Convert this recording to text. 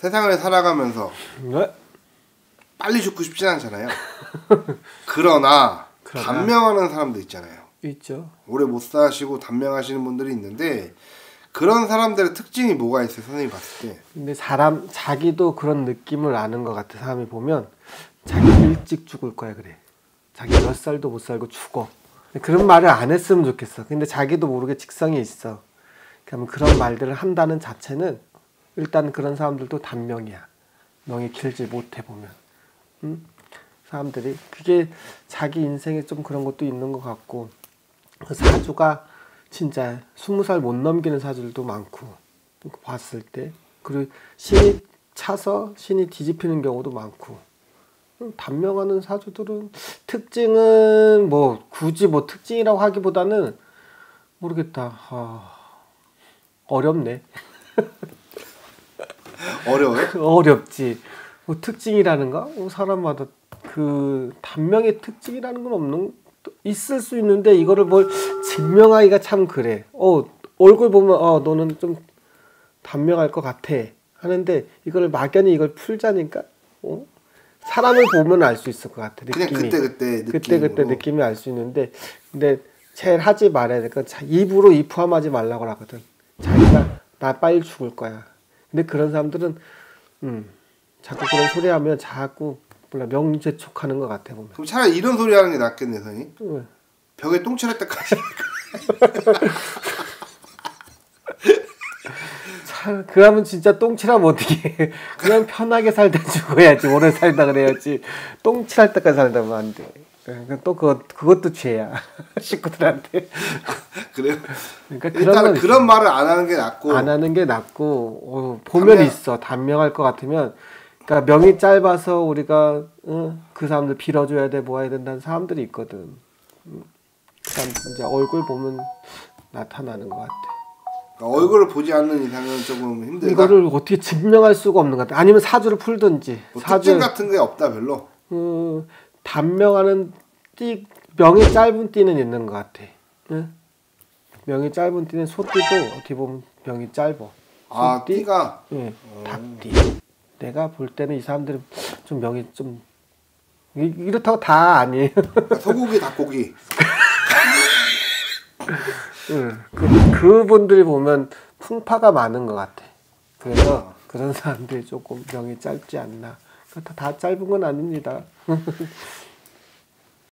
세상을 살아가면서 네? 빨리 죽고 싶진 않잖아요. 그러나, 그러나. 단명하는 사람도 있잖아요. 있죠. 오래 못 사시고 단명하시는 분들이 있는데 그런 사람들의 특징이 뭐가 있어요, 선생님 봤을 때? 근데 사람 자기도 그런 느낌을 아는 것 같아. 사람이 보면 자기 일찍 죽을 거야 그래. 자기 몇 살도 못 살고 죽어. 그런 말을 안 했으면 좋겠어. 근데 자기도 모르게 직성이 있어. 그러면 그런 말들을 한다는 자체는 일단 그런 사람들도 단명이야. 명이 길지 못해 보면. 음? 사람들이 그게 자기 인생에 좀 그런 것도 있는 것 같고 그 사주가 진짜 스무 살 못 넘기는 사주들도 많고 봤을 때 그리고 신이 차서 신이 뒤집히는 경우도 많고 음, 단명하는 사주들은 특징은 뭐 굳이 뭐 특징이라고 하기보다는 모르겠다 아, 어렵네 어려워요? 어렵지 뭐 특징이라는가 뭐 사람마다 그 단명의 특징이라는 건 없는 있을 수 있는데 이거를 뭘 증명하기가 참 그래 어 얼굴 보면 어 너는 좀 단명할 것 같아 하는데 이걸 막연히 이걸 풀자니까 어? 사람을 보면 알 수 있을 것 같아 그냥 느낌이 그때 그때 느낌으로. 그때 그때 느낌이 알 수 있는데 근데 제일 하지 말아야 될 건 입으로 입후함하지 말라고 하거든 자기가 나 빨리 죽을 거야 근데 그런 사람들은 음 자꾸 그런 소리 하면 자꾸 몰라 명제촉하는 것 같아 보면 그럼 차라리 이런 소리 하는 게 낫겠네, 선생님. 왜? 벽에 똥칠할 때까지. 참, 그러면 진짜 똥칠하면 어떻게 해? 그냥 편하게 살다 죽어야지 오래 살다 그래야지 똥칠할 때까지 살다 안 돼. 그러니까 또 그것 그것도 죄야 식구들한테. 그래요? 그러니까 일단은 건 그런 말을 안 하는 게 낫고. 안 하는 게 낫고 어, 보면 단명- 있어 단명할 것 같으면 그러니까 명이 짧아서 우리가 어, 그 사람들 빌어줘야 돼뭐 해야 된다는 사람들이 있거든. 음, 그 이제 얼굴 보면 나타나는 것 같아. 그러니까 얼굴을 보지 않는 이상은 조금 힘들다. 이거를 어떻게 증명할 수가 없는 것 같아. 아니면 사주를 풀든지 뭐 사주 특징 같은 게 없다 별로. 어, 단명하는 띠 명이 짧은 띠는 있는 것 같아. 응? 명이 짧은 띠는 소띠도 어떻게 보면 명이 짧어. 아 소띠? 띠가 예, 닭띠. 내가 볼 때는 이 사람들은 좀 명이 좀 이- 이렇다고 다 아니에요. 그러니까 소고기 닭고기. 응. 그 그분들이 보면 풍파가 많은 것 같아. 그래서 그런 사람들이 조금 명이 짧지 않나. 그렇다 다 짧은 건 아닙니다.